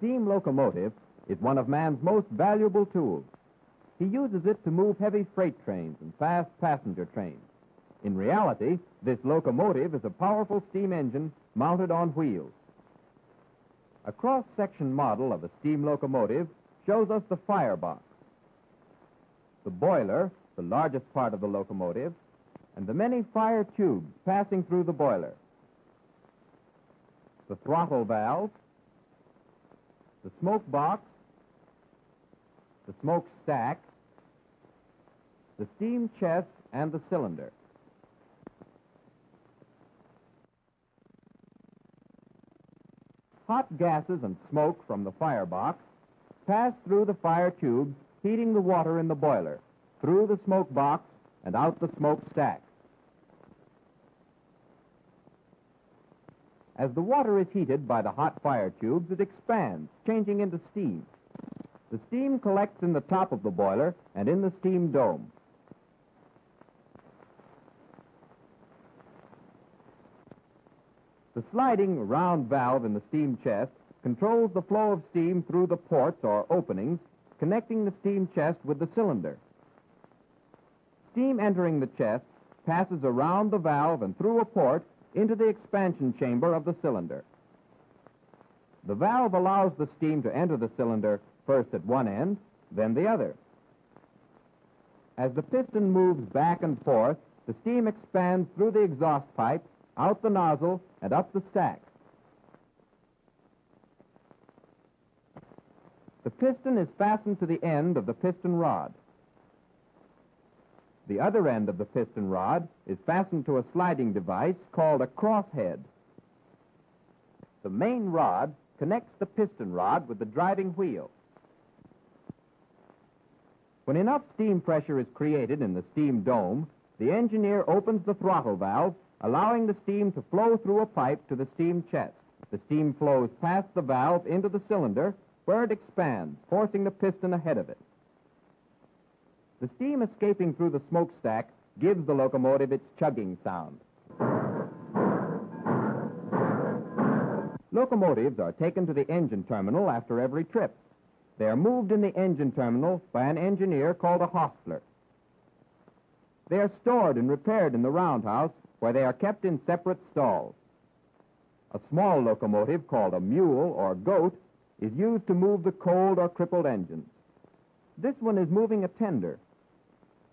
steam locomotive is one of man's most valuable tools. He uses it to move heavy freight trains and fast passenger trains. In reality, this locomotive is a powerful steam engine mounted on wheels. A cross-section model of a steam locomotive shows us the firebox, the boiler, the largest part of the locomotive, and the many fire tubes passing through the boiler, the throttle valve, the smoke box, the smoke stack, the steam chest, and the cylinder. Hot gases and smoke from the firebox pass through the fire tubes, heating the water in the boiler, through the smoke box, and out the smoke stack. As the water is heated by the hot fire tubes, it expands, changing into steam. The steam collects in the top of the boiler and in the steam dome. The sliding round valve in the steam chest controls the flow of steam through the ports or openings connecting the steam chest with the cylinder. Steam entering the chest passes around the valve and through a port into the expansion chamber of the cylinder. The valve allows the steam to enter the cylinder first at one end, then the other. As the piston moves back and forth, the steam expands through the exhaust pipe, out the nozzle, and up the stack. The piston is fastened to the end of the piston rod. The other end of the piston rod is fastened to a sliding device called a crosshead. The main rod connects the piston rod with the driving wheel. When enough steam pressure is created in the steam dome, the engineer opens the throttle valve, allowing the steam to flow through a pipe to the steam chest. The steam flows past the valve into the cylinder, where it expands, forcing the piston ahead of it. The steam escaping through the smokestack gives the locomotive its chugging sound. Locomotives are taken to the engine terminal after every trip. They are moved in the engine terminal by an engineer called a hostler. They are stored and repaired in the roundhouse where they are kept in separate stalls. A small locomotive called a mule or goat is used to move the cold or crippled engines. This one is moving a tender.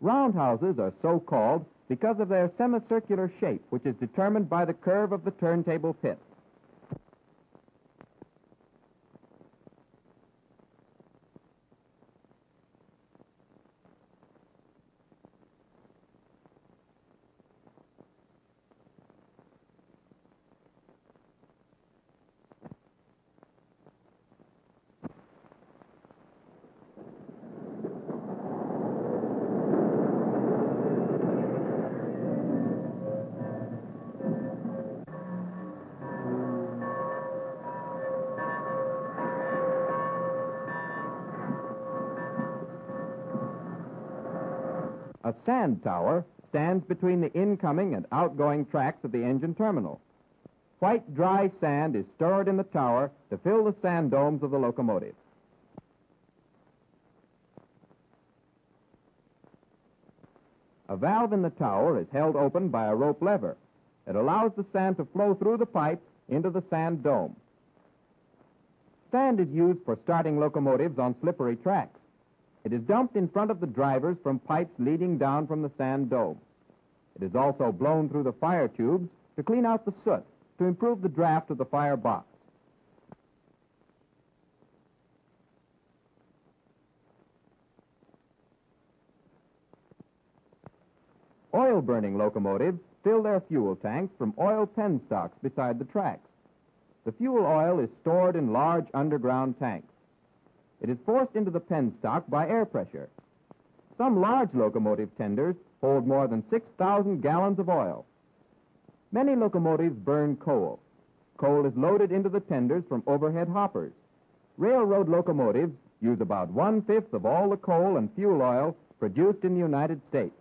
Roundhouses are so called because of their semicircular shape, which is determined by the curve of the turntable pit. A sand tower stands between the incoming and outgoing tracks of the engine terminal. White dry sand is stored in the tower to fill the sand domes of the locomotive. A valve in the tower is held open by a rope lever. It allows the sand to flow through the pipe into the sand dome. Sand is used for starting locomotives on slippery tracks. It is dumped in front of the drivers from pipes leading down from the sand dome. It is also blown through the fire tubes to clean out the soot to improve the draft of the fire box. Oil burning locomotives fill their fuel tanks from oil penstocks beside the tracks. The fuel oil is stored in large underground tanks. It is forced into the penstock by air pressure. Some large locomotive tenders hold more than 6,000 gallons of oil. Many locomotives burn coal. Coal is loaded into the tenders from overhead hoppers. Railroad locomotives use about one-fifth of all the coal and fuel oil produced in the United States.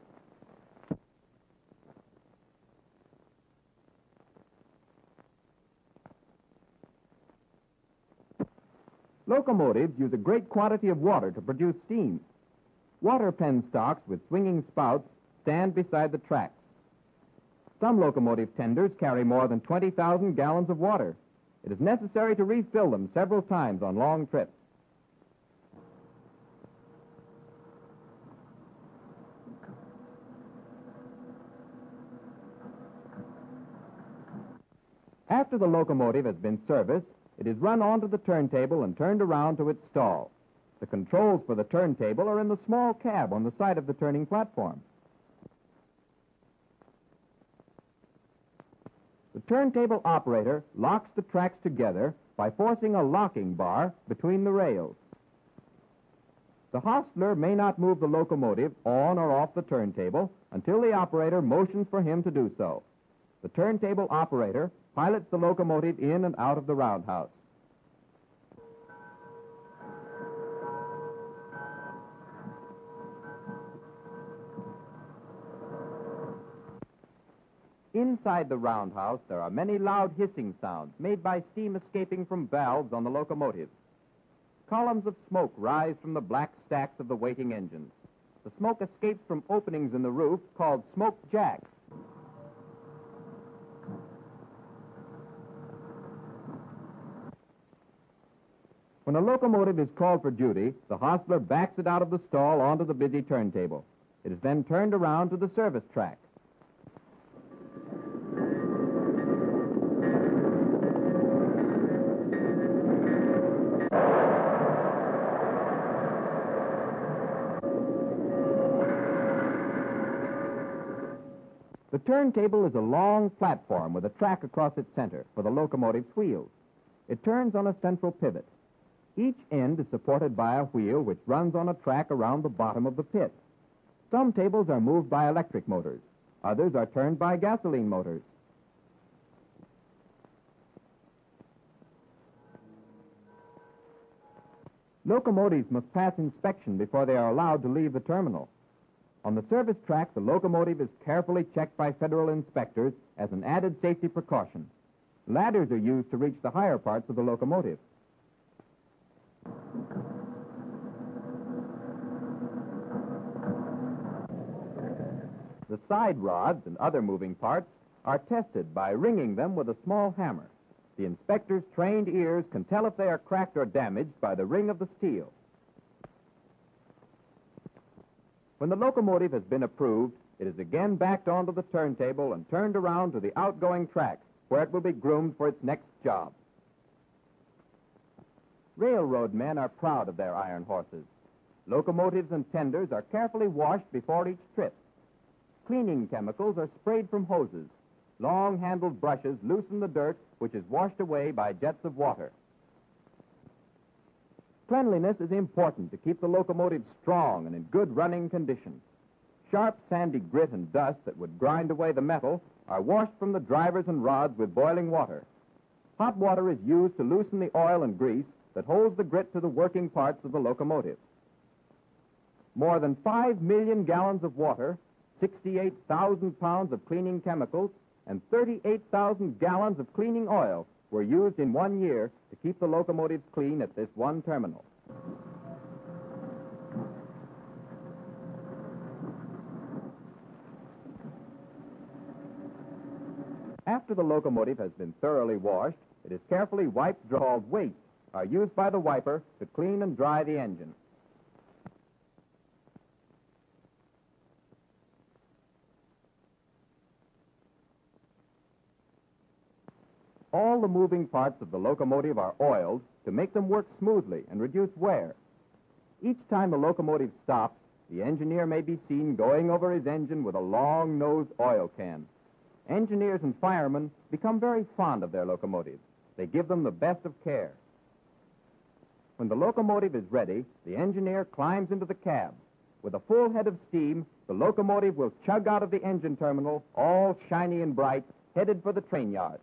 Locomotives use a great quantity of water to produce steam. Water penstocks with swinging spouts stand beside the tracks. Some locomotive tenders carry more than 20,000 gallons of water. It is necessary to refill them several times on long trips. After the locomotive has been serviced, it is run onto the turntable and turned around to its stall. The controls for the turntable are in the small cab on the side of the turning platform. The turntable operator locks the tracks together by forcing a locking bar between the rails. The hostler may not move the locomotive on or off the turntable until the operator motions for him to do so. The turntable operator pilots the locomotive in and out of the roundhouse. Inside the roundhouse, there are many loud hissing sounds made by steam escaping from valves on the locomotive. Columns of smoke rise from the black stacks of the waiting engines. The smoke escapes from openings in the roof called smoke jacks. When a locomotive is called for duty, the hostler backs it out of the stall onto the busy turntable. It is then turned around to the service track. The turntable is a long platform with a track across its center for the locomotive's wheels. It turns on a central pivot. Each end is supported by a wheel which runs on a track around the bottom of the pit. Some tables are moved by electric motors. Others are turned by gasoline motors. Locomotives must pass inspection before they are allowed to leave the terminal. On the service track, the locomotive is carefully checked by federal inspectors as an added safety precaution. Ladders are used to reach the higher parts of the locomotive. The side rods and other moving parts are tested by ringing them with a small hammer. The inspector's trained ears can tell if they are cracked or damaged by the ring of the steel. When the locomotive has been approved, it is again backed onto the turntable and turned around to the outgoing track, where it will be groomed for its next job. Railroad men are proud of their iron horses. Locomotives and tenders are carefully washed before each trip. Cleaning chemicals are sprayed from hoses. Long handled brushes loosen the dirt, which is washed away by jets of water. Cleanliness is important to keep the locomotive strong and in good running condition. Sharp, sandy grit and dust that would grind away the metal are washed from the drivers and rods with boiling water. Hot water is used to loosen the oil and grease that holds the grit to the working parts of the locomotive. More than 5 million gallons of water, 68,000 pounds of cleaning chemicals, and 38,000 gallons of cleaning oil were used in one year to keep the locomotives clean at this one terminal. After the locomotive has been thoroughly washed, it is carefully wiped drawled weights are used by the wiper to clean and dry the engine. All the moving parts of the locomotive are oiled to make them work smoothly and reduce wear. Each time the locomotive stops, the engineer may be seen going over his engine with a long-nosed oil can. Engineers and firemen become very fond of their locomotives. They give them the best of care. When the locomotive is ready, the engineer climbs into the cab. With a full head of steam, the locomotive will chug out of the engine terminal, all shiny and bright, headed for the train yard.